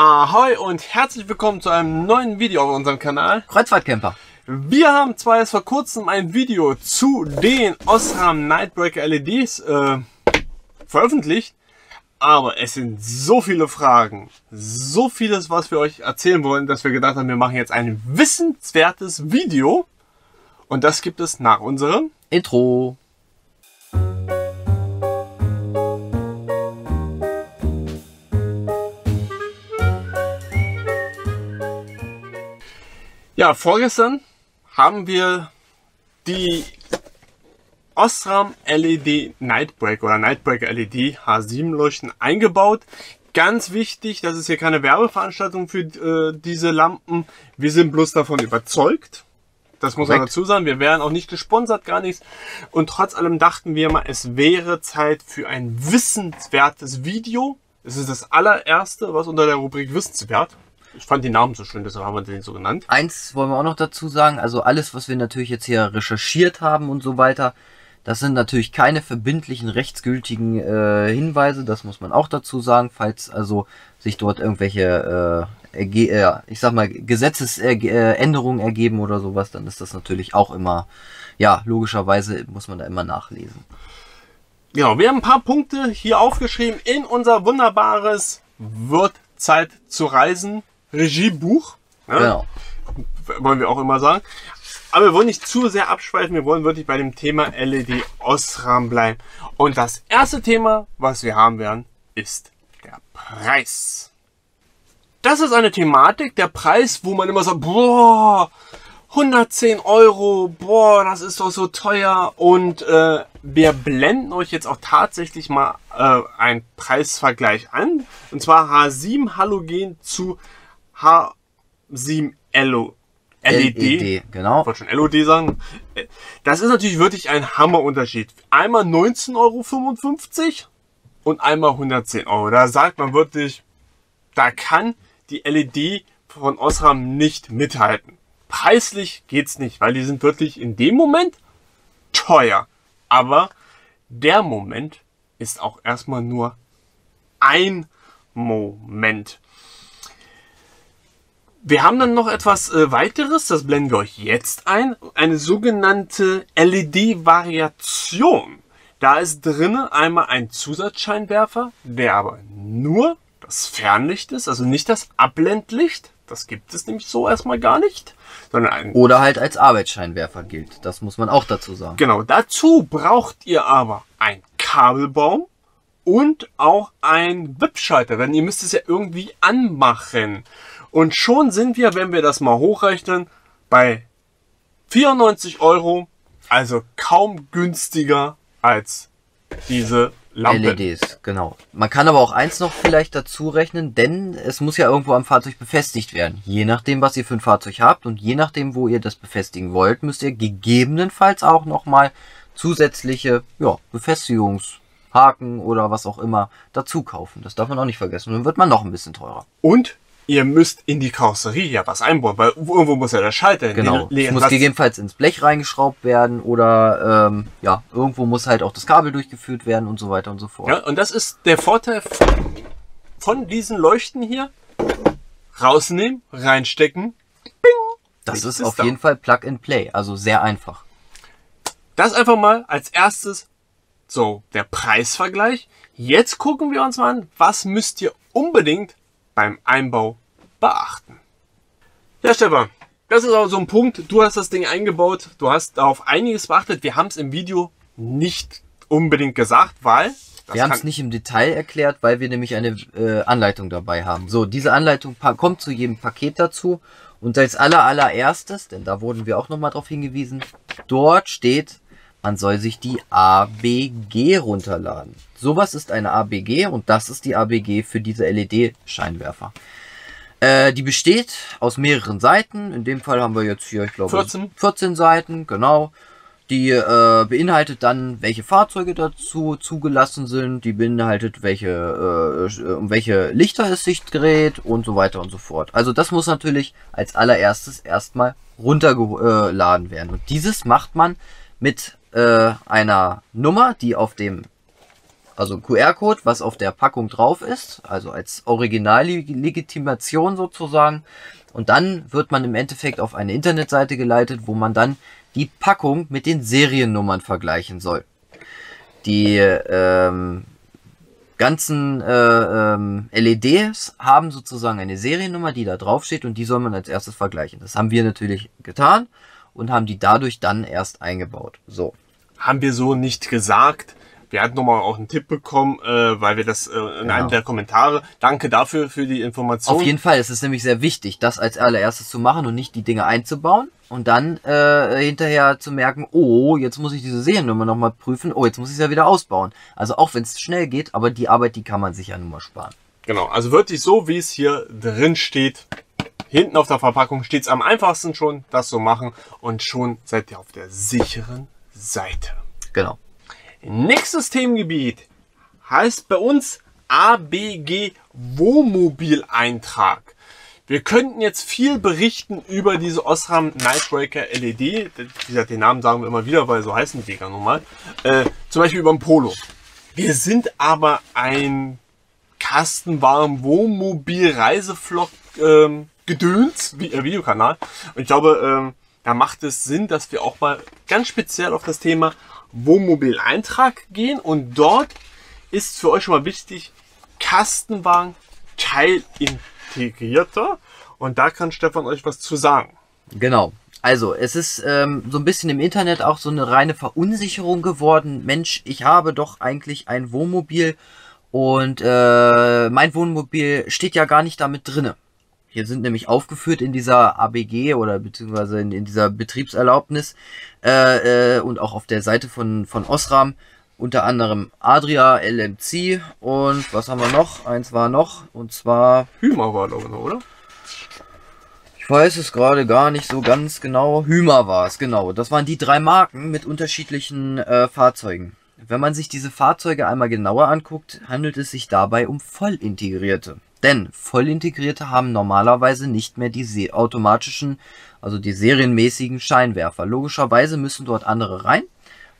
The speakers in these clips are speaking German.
Ahoi und herzlich willkommen zu einem neuen Video auf unserem Kanal. Kreuzfahrtcamper. Wir haben zwar jetzt vor kurzem ein Video zu den Osram Nightbreaker LEDs äh, veröffentlicht, aber es sind so viele Fragen, so vieles, was wir euch erzählen wollen, dass wir gedacht haben, wir machen jetzt ein wissenswertes Video. Und das gibt es nach unserem Intro. Ja, vorgestern haben wir die Osram LED Nightbreak oder Nightbreaker LED H7 Leuchten eingebaut. Ganz wichtig, das ist hier keine Werbeveranstaltung für äh, diese Lampen. Wir sind bloß davon überzeugt. Das muss man dazu sagen. Wir wären auch nicht gesponsert, gar nichts. Und trotz allem dachten wir mal, es wäre Zeit für ein wissenswertes Video. Es ist das allererste, was unter der Rubrik wissenswert. Ich fand die Namen so schön, deshalb haben wir den so genannt. Eins wollen wir auch noch dazu sagen, also alles, was wir natürlich jetzt hier recherchiert haben und so weiter, das sind natürlich keine verbindlichen, rechtsgültigen äh, Hinweise, das muss man auch dazu sagen, falls also sich dort irgendwelche, äh, äh, ich sag mal, Gesetzesänderungen ergeben oder sowas, dann ist das natürlich auch immer, ja, logischerweise muss man da immer nachlesen. Genau, wir haben ein paar Punkte hier aufgeschrieben in unser wunderbares Wird Zeit zu reisen Regiebuch. Ja, Genau. Wollen wir auch immer sagen. Aber wir wollen nicht zu sehr abschweifen, wir wollen wirklich bei dem Thema LED Osram bleiben. Und das erste Thema, was wir haben werden, ist der Preis. Das ist eine Thematik, der Preis, wo man immer sagt, boah, 110 Euro, boah, das ist doch so teuer. Und äh, wir blenden euch jetzt auch tatsächlich mal äh, einen Preisvergleich an. Und zwar H7 Halogen zu H7 LO, LED. LED, genau. Ich wollte schon LOD sagen. Das ist natürlich wirklich ein Hammerunterschied. Einmal 19,55 Euro und einmal 110 Euro. Da sagt man wirklich, da kann die LED von Osram nicht mithalten. Preislich geht's nicht, weil die sind wirklich in dem Moment teuer. Aber der Moment ist auch erstmal nur ein Moment. Wir haben dann noch etwas äh, weiteres, das blenden wir euch jetzt ein. Eine sogenannte LED-Variation. Da ist drinnen einmal ein Zusatzscheinwerfer, der aber nur das Fernlicht ist, also nicht das Abblendlicht. Das gibt es nämlich so erstmal gar nicht, sondern ein Oder halt als Arbeitsscheinwerfer gilt. Das muss man auch dazu sagen. Genau, dazu braucht ihr aber ein Kabelbaum und auch ein WIP-Schalter, denn ihr müsst es ja irgendwie anmachen. Und schon sind wir, wenn wir das mal hochrechnen, bei 94 Euro, also kaum günstiger als diese Lampe. LEDs, genau. Man kann aber auch eins noch vielleicht dazu rechnen, denn es muss ja irgendwo am Fahrzeug befestigt werden. Je nachdem, was ihr für ein Fahrzeug habt und je nachdem, wo ihr das befestigen wollt, müsst ihr gegebenenfalls auch nochmal zusätzliche ja, Befestigungshaken oder was auch immer dazu kaufen. Das darf man auch nicht vergessen. Dann wird man noch ein bisschen teurer. Und ihr müsst in die Karosserie ja was einbauen, weil irgendwo muss ja der Schalter. Genau. Es muss das- gegebenenfalls ins Blech reingeschraubt werden oder ähm, ja, irgendwo muss halt auch das Kabel durchgeführt werden und so weiter und so fort. Ja, und das ist der Vorteil von, diesen Leuchten hier. Rausnehmen, reinstecken. das nichts ist ist auf da. jeden Fall Plug and Play, also sehr einfach. Das einfach mal als erstes so der Preisvergleich. Jetzt gucken wir uns mal an, was müsst ihr unbedingt beim Einbau beachten. Ja, Stefan, das ist auch so ein Punkt. Du hast das Ding eingebaut, du hast darauf einiges beachtet. Wir haben es im Video nicht unbedingt gesagt, weil wir haben es nicht im Detail erklärt, weil wir nämlich eine äh, Anleitung dabei haben. So, diese Anleitung kommt zu jedem Paket dazu. Und als aller allererstes, denn da wurden wir auch nochmal drauf hingewiesen, dort steht, man soll sich die ABG runterladen. Sowas ist eine ABG und das ist die ABG für diese LED-Scheinwerfer. Äh, die besteht aus mehreren Seiten. In dem Fall haben wir jetzt hier, ich glaube, 14. 14 Seiten, genau. Die äh, beinhaltet dann, welche Fahrzeuge dazu zugelassen sind. Die beinhaltet, welche, äh, um welche Lichter es sich dreht und so weiter und so fort. Also das muss natürlich als allererstes erstmal runtergeladen werden. Und dieses macht man mit äh, einer Nummer, die auf dem also QR-Code, was auf der Packung drauf ist, also als Originallegitimation sozusagen. Und dann wird man im Endeffekt auf eine Internetseite geleitet, wo man dann die Packung mit den Seriennummern vergleichen soll. Die ähm, ganzen äh, ähm, LEDs haben sozusagen eine Seriennummer, die da drauf steht und die soll man als erstes vergleichen. Das haben wir natürlich getan und haben die dadurch dann erst eingebaut. So. Haben wir so nicht gesagt. Wir hatten nochmal auch einen Tipp bekommen, äh, weil wir das äh, in Genau. einem der Kommentare. Danke dafür für die Information. Auf jeden Fall, es ist nämlich sehr wichtig, das als allererstes zu machen und nicht die Dinge einzubauen und dann äh, hinterher zu merken, oh, jetzt muss ich diese Seriennummer nochmal prüfen, oh, jetzt muss ich es ja wieder ausbauen. Also auch wenn es schnell geht, aber die Arbeit, die kann man sich ja nun mal sparen. Genau, also wirklich so, wie es hier drin steht. Hinten auf der Verpackung steht es am einfachsten schon, das so machen. Und schon seid ihr auf der sicheren Seite. Genau. Nächstes Themengebiet heißt bei uns ABG Wohnmobileintrag. Wir könnten jetzt viel berichten über diese Osram Nightbreaker LED. Wie gesagt, den Namen sagen wir immer wieder, weil so heißen die Dinger nun mal. Äh, zum Beispiel über den Polo. Wir sind aber ein Kastenwagen Wohnmobil Reisevlog ähm, Gedöns Vi- äh, Videokanal. Und ich glaube, ähm, da macht es Sinn, dass wir auch mal ganz speziell auf das Thema Wohnmobileintrag gehen. Und dort ist für euch schon mal wichtig, Kastenwagen teilintegrierter. Und da kann Stefan euch was zu sagen. Genau. Also, es ist ähm, so ein bisschen im Internet auch so eine reine Verunsicherung geworden. Mensch, ich habe doch eigentlich ein Wohnmobil und äh, mein Wohnmobil steht ja gar nicht damit drinne. Hier sind nämlich aufgeführt in dieser ABG oder beziehungsweise in, in dieser Betriebserlaubnis äh, äh, und auch auf der Seite von, von Osram unter anderem Adria LMC und was haben wir noch? Eins war noch und zwar Hümer war glaube ich noch, oder? ich weiß es gerade gar nicht so ganz genau. Hümer war es, genau. Das waren die drei Marken mit unterschiedlichen äh, Fahrzeugen. Wenn man sich diese Fahrzeuge einmal genauer anguckt, handelt es sich dabei um vollintegrierte. Denn vollintegrierte haben normalerweise nicht mehr die automatischen, also die serienmäßigen Scheinwerfer. Logischerweise müssen dort andere rein,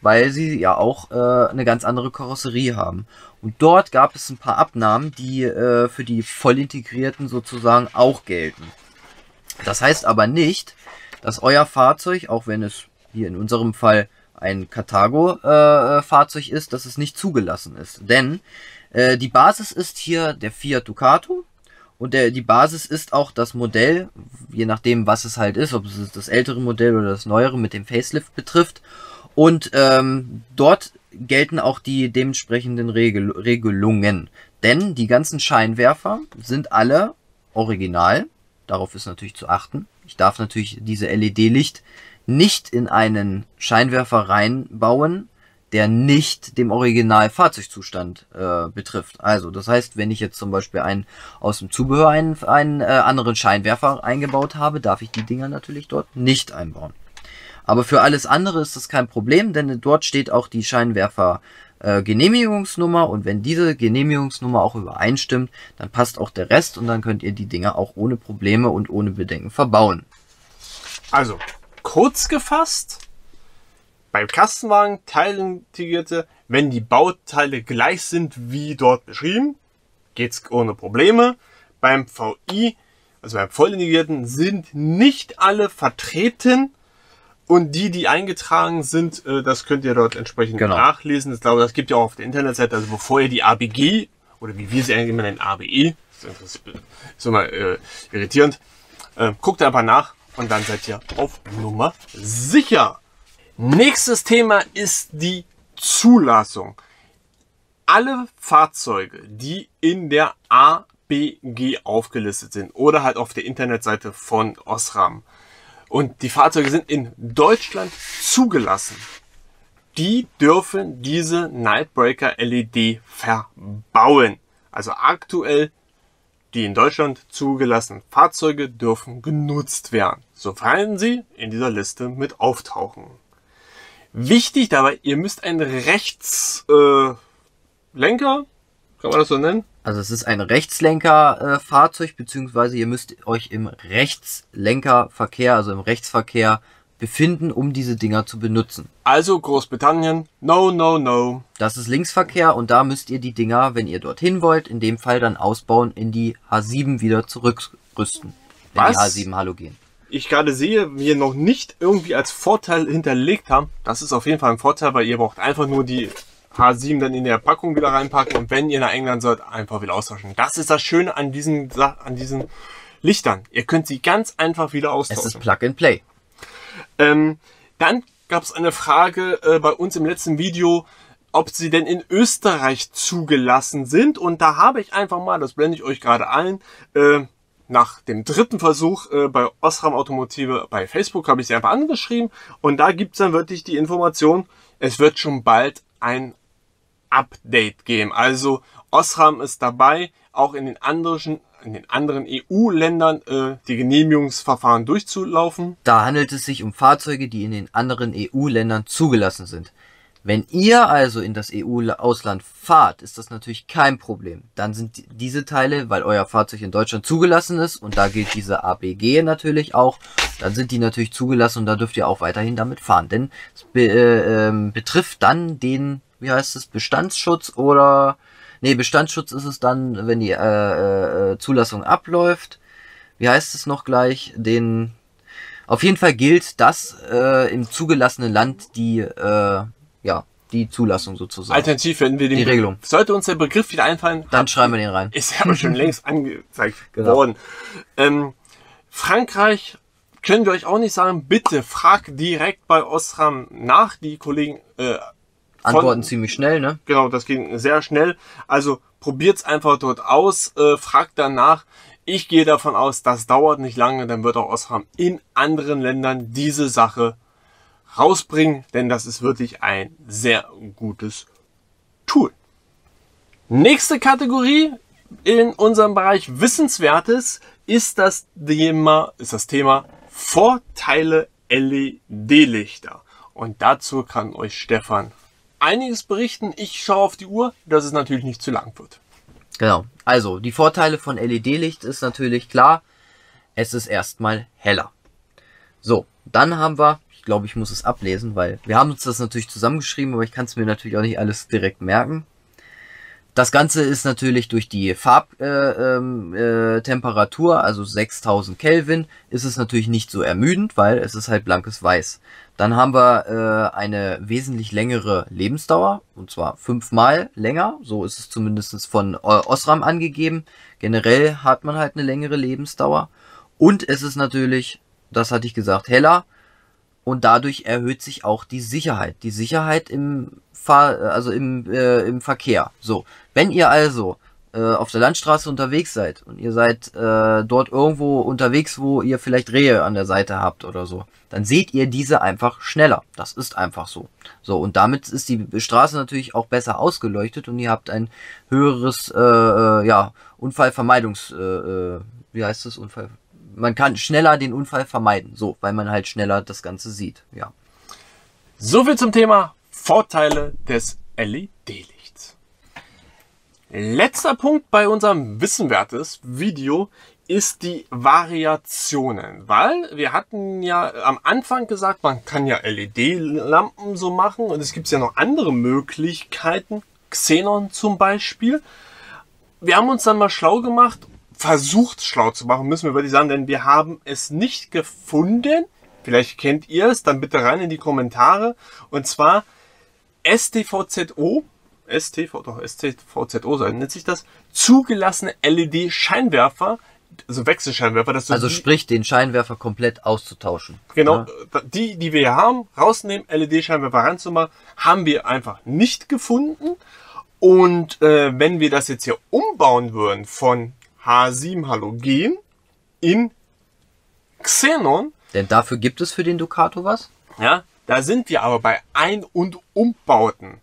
weil sie ja auch äh, eine ganz andere Karosserie haben. Und dort gab es ein paar Abnahmen, die äh, für die vollintegrierten sozusagen auch gelten. Das heißt aber nicht, dass euer Fahrzeug, auch wenn es hier in unserem Fall ein Carthago-Fahrzeug ist, dass es nicht zugelassen ist. Denn äh, die Basis ist hier der Fiat Ducato und der, die Basis ist auch das Modell, je nachdem, was es halt ist, ob es das ältere Modell oder das neuere mit dem Facelift betrifft. Und ähm, dort gelten auch die dementsprechenden Regel Regelungen. Denn die ganzen Scheinwerfer sind alle original. Darauf ist natürlich zu achten. Ich darf natürlich diese LED-Licht nicht in einen Scheinwerfer reinbauen, der nicht dem Original-Fahrzeugzustand äh, betrifft. Also, das heißt, wenn ich jetzt zum Beispiel einen aus dem Zubehör einen, einen äh, anderen Scheinwerfer eingebaut habe, darf ich die Dinger natürlich dort nicht einbauen. Aber für alles andere ist das kein Problem, denn dort steht auch die Scheinwerfer äh, Genehmigungsnummer und wenn diese Genehmigungsnummer auch übereinstimmt, dann passt auch der Rest und dann könnt ihr die Dinger auch ohne Probleme und ohne Bedenken verbauen. Also, kurz gefasst, beim Kastenwagen teilintegrierte, wenn die Bauteile gleich sind wie dort beschrieben, geht's ohne Probleme. Beim VI, also beim vollintegrierten, sind nicht alle vertreten. Und die, die eingetragen sind, äh, das könnt ihr dort entsprechend Genau. nachlesen. Ich glaube, das gibt ja auch auf der Internetseite. Also bevor ihr die ABG oder wie wir sie eigentlich immer nennen, ABE, das ist, ist immer äh, irritierend, äh, guckt einfach nach und dann seid ihr auf Nummer sicher. Nächstes Thema ist die Zulassung. Alle Fahrzeuge, die in der ABG aufgelistet sind oder halt auf der Internetseite von Osram und die Fahrzeuge sind in Deutschland zugelassen, die dürfen diese Nightbreaker LED verbauen. Also aktuell die in Deutschland zugelassenen Fahrzeuge dürfen genutzt werden, sofern sie in dieser Liste mit auftauchen. Wichtig dabei, ihr müsst einen Rechtslenker, äh, Lenker, kann man das so nennen? Also es ist ein Rechtslenker-Fahrzeug, beziehungsweise ihr müsst euch im Rechtslenkerverkehr, also im Rechtsverkehr befinden, um diese Dinger zu benutzen. Also Großbritannien, no, no, no. Das ist Linksverkehr und da müsst ihr die Dinger, wenn ihr dorthin wollt, in dem Fall dann ausbauen, in die H7 wieder zurückrüsten. Wenn Was? die H7 Halogen. Ich gerade sehe, wir noch nicht irgendwie als Vorteil hinterlegt haben. Das ist auf jeden Fall ein Vorteil, weil ihr braucht einfach nur die H7 dann in der Packung wieder reinpacken und wenn ihr nach England sollt, einfach wieder austauschen. Das ist das Schöne an diesen, an diesen Lichtern. Ihr könnt sie ganz einfach wieder Es austauschen. ist Plug and Play. Ähm, dann gab es eine Frage äh, bei uns im letzten Video, ob sie denn in Österreich zugelassen sind. Und da habe ich einfach mal, das blende ich euch gerade ein, äh, nach dem dritten Versuch äh, bei Osram Automotive bei Facebook habe ich sie einfach angeschrieben. Und da gibt's dann wirklich die Information, es wird schon bald ein Update geben. Also Osram ist dabei, auch in den anderen, in den anderen EU-Ländern äh, die Genehmigungsverfahren durchzulaufen. Da handelt es sich um Fahrzeuge, die in den anderen EU-Ländern zugelassen sind. Wenn ihr also in das EU-Ausland fahrt, ist das natürlich kein Problem. Dann sind die- diese Teile, weil euer Fahrzeug in Deutschland zugelassen ist und da gilt diese ABG natürlich auch, dann sind die natürlich zugelassen und da dürft ihr auch weiterhin damit fahren. Denn es be äh, ähm, betrifft dann den, wie heißt es, Bestandsschutz oder nee, Bestandsschutz ist es dann, wenn die äh, äh, Zulassung abläuft. Wie heißt es noch gleich? Den auf jeden Fall gilt, dass äh, im zugelassenen Land die, äh, ja, die Zulassung sozusagen. Alternativ, wenn wir den Die Regelung. Sollte uns der Begriff wieder einfallen, Dann schreiben wir den rein. ist ja aber schon längst angezeigt Genau. worden. Ähm, Frankreich können wir euch auch nicht sagen, bitte fragt direkt bei Osram nach. Die Kollegen, äh, Antworten ziemlich schnell, ne? genau, das ging sehr schnell. Also probiert's einfach dort aus, äh, fragt danach. Ich gehe davon aus, das dauert nicht lange, dann wird auch Osram in anderen Ländern diese Sache rausbringen, denn das ist wirklich ein sehr gutes Tool. Nächste Kategorie in unserem Bereich Wissenswertes ist das Thema, ist das Thema Vorteile LED-Lichter. Und dazu kann euch Stefan einiges berichten. Ich schaue auf die Uhr, dass es natürlich nicht zu lang wird. Genau. Also, die Vorteile von LED-Licht ist natürlich klar, es ist erstmal heller. So, dann haben wir, glaube, ich muss es ablesen, weil wir haben uns das natürlich zusammengeschrieben, aber ich kann es mir natürlich auch nicht alles direkt merken. Das Ganze ist natürlich durch die Farbtemperatur, äh, ähm, äh, also 6000 Kelvin, ist es natürlich nicht so ermüdend, weil es ist halt blankes Weiß. Dann haben wir äh, eine wesentlich längere Lebensdauer, und zwar fünfmal länger, so ist es zumindest von Osram angegeben. Generell hat man halt eine längere Lebensdauer. Und es ist natürlich, das hatte ich gesagt, heller, und dadurch erhöht sich auch die Sicherheit. Die Sicherheit im Fahr also im, äh, im Verkehr. So, wenn ihr also äh, auf der Landstraße unterwegs seid und ihr seid äh, dort irgendwo unterwegs, wo ihr vielleicht Rehe an der Seite habt oder so, dann seht ihr diese einfach schneller. Das ist einfach so. So, und damit ist die Straße natürlich auch besser ausgeleuchtet und ihr habt ein höheres, äh, äh, ja, Unfallvermeidungs, äh, äh, wie heißt das, Unfall? Man kann schneller den Unfall vermeiden, so, weil man halt schneller das Ganze sieht, ja. So viel zum Thema Vorteile des LED-Lichts. Letzter Punkt bei unserem Wissenwertes Video ist die Variationen, weil wir hatten ja am Anfang gesagt, man kann ja LED-Lampen so machen und es gibt ja noch andere Möglichkeiten, Xenon zum Beispiel. Wir haben uns dann mal schlau gemacht, versucht schlau zu machen, müssen wir wirklich sagen, denn wir haben es nicht gefunden. Vielleicht kennt ihr es, dann bitte rein in die Kommentare. Und zwar STVZO, STV, doch STVZO so nennt sich das, zugelassene LED-Scheinwerfer, also Wechselscheinwerfer, dass du Also sprich, den Scheinwerfer komplett auszutauschen. genau, Ja. die, die wir hier haben, rausnehmen, LED-Scheinwerfer reinzumachen, haben wir einfach nicht gefunden. Und äh, wenn wir das jetzt hier umbauen würden von H7 Halogen in Xenon, Denn dafür gibt es für den Ducato was? ja, da sind wir aber bei Ein- und Umbauten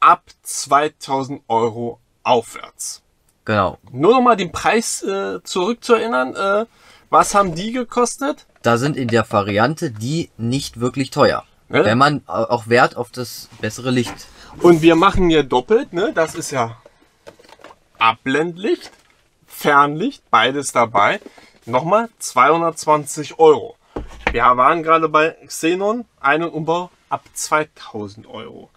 ab 2000 Euro aufwärts. Genau. Nur noch mal den Preis äh, zurückzuerinnern. Äh, was haben die gekostet? Da sind in der Variante die nicht wirklich teuer. Ja. Wenn man au- auch Wert auf das bessere Licht. Und wir machen hier doppelt, ne? Das ist ja Abblendlicht, Fernlicht, beides dabei. Nochmal 220 Euro. Wir waren gerade bei Xenon, einen Umbau ab 2000 Euro.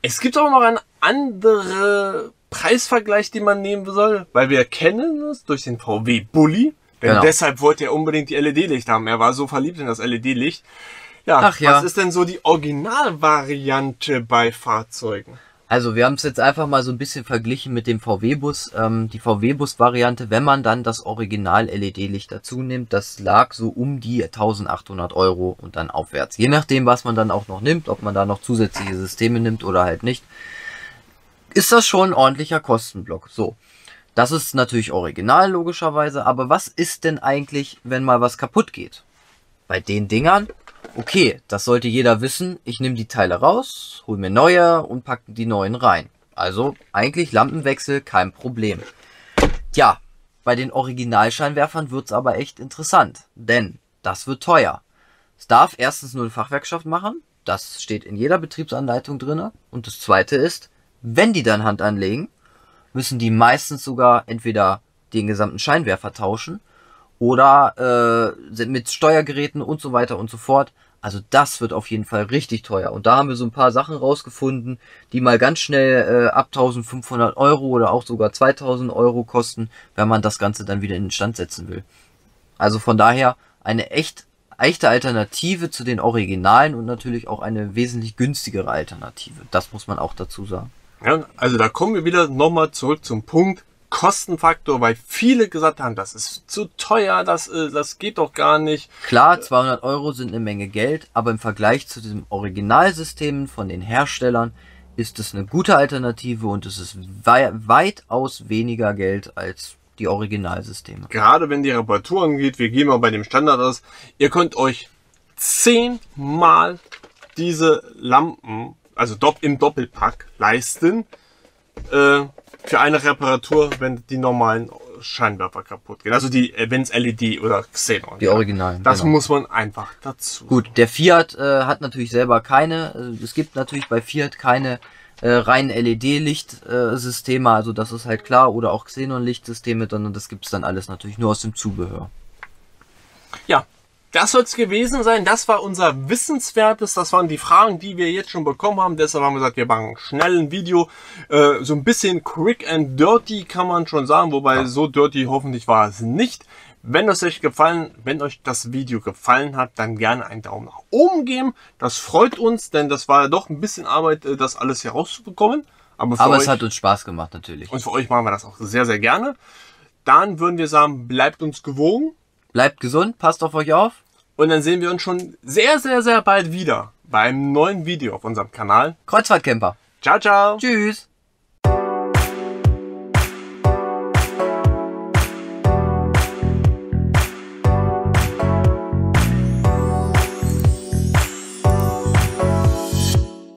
Es gibt auch noch einen anderen Preisvergleich, den man nehmen soll, weil wir kennen es durch den VW Bulli. Denn Genau. deshalb wollte er unbedingt die LED-Licht haben. Er war so verliebt in das LED-Licht. Ja, Ach ja. was ist denn so die Originalvariante bei Fahrzeugen? Also wir haben es jetzt einfach mal so ein bisschen verglichen mit dem VW-Bus. Ähm, die VW-Bus-Variante, wenn man dann das Original-LED-Licht dazu nimmt, das lag so um die 1800 Euro und dann aufwärts. Je nachdem, was man dann auch noch nimmt, ob man da noch zusätzliche Systeme nimmt oder halt nicht, ist das schon ein ordentlicher Kostenblock. So, das ist natürlich original logischerweise, aber was ist denn eigentlich, wenn mal was kaputt geht? Bei den Dingern okay, das sollte jeder wissen. Ich nehme die Teile raus, hol mir neue und pack die neuen rein. Also eigentlich Lampenwechsel kein Problem. Tja, bei den Originalscheinwerfern wird's aber echt interessant, denn das wird teuer. Es darf erstens nur eine Fachwerkschaft machen, das steht in jeder Betriebsanleitung drinne. Und das zweite ist, wenn die dann Hand anlegen, müssen die meistens sogar entweder den gesamten Scheinwerfer tauschen oder äh, mit Steuergeräten und so weiter und so fort. Also das wird auf jeden Fall richtig teuer. Und da haben wir so ein paar Sachen rausgefunden, die mal ganz schnell äh, ab 1500 Euro oder auch sogar 2000 Euro kosten, wenn man das Ganze dann wieder in den Stand setzen will. Also von daher eine echt echte Alternative zu den Originalen und natürlich auch eine wesentlich günstigere Alternative. Das muss man auch dazu sagen. Ja, also da kommen wir wieder nochmal zurück zum Punkt Kostenfaktor, weil viele gesagt haben, das ist zu teuer, das, äh, das geht doch gar nicht. Klar, 200 Euro sind eine Menge Geld, aber im Vergleich zu den Originalsystemen von den Herstellern ist es eine gute Alternative und es ist wei weitaus weniger Geld als die Originalsysteme. Gerade wenn die Reparatur angeht, wir gehen mal bei dem Standard aus, ihr könnt euch zehnmal diese Lampen, also im Doppelpack, leisten äh, für eine Reparatur, wenn die normalen Scheinwerfer kaputt gehen. Also die, wenn es LED oder Xenon. Die Originalen, Das genau. muss man einfach dazu. Gut, der Fiat äh, hat natürlich selber keine, äh, es gibt natürlich bei Fiat keine äh, reinen LED-Lichtsysteme, also das ist halt klar, oder auch Xenon-Lichtsysteme, sondern das gibt's dann alles natürlich nur aus dem Zubehör. Ja, das soll es gewesen sein. Das war unser Wissenswertes. Das waren die Fragen, die wir jetzt schon bekommen haben. Deshalb haben wir gesagt, wir machen schnell ein Video. Äh, so ein bisschen quick and dirty kann man schon sagen. Wobei so dirty hoffentlich war es nicht. Wenn es euch gefallen, wenn euch das Video gefallen hat, dann gerne einen Daumen nach oben geben. Das freut uns, denn das war ja doch ein bisschen Arbeit, äh, das alles hier rauszubekommen. Aber Aber euch es hat uns Spaß gemacht natürlich. und für euch machen wir das auch sehr, sehr gerne. Dann würden wir sagen, bleibt uns gewogen. Bleibt gesund, passt auf euch auf. Und dann sehen wir uns schon sehr, sehr, sehr bald wieder bei einem neuen Video auf unserem Kanal. Kreuzfahrtcamper. Ciao, ciao. Tschüss.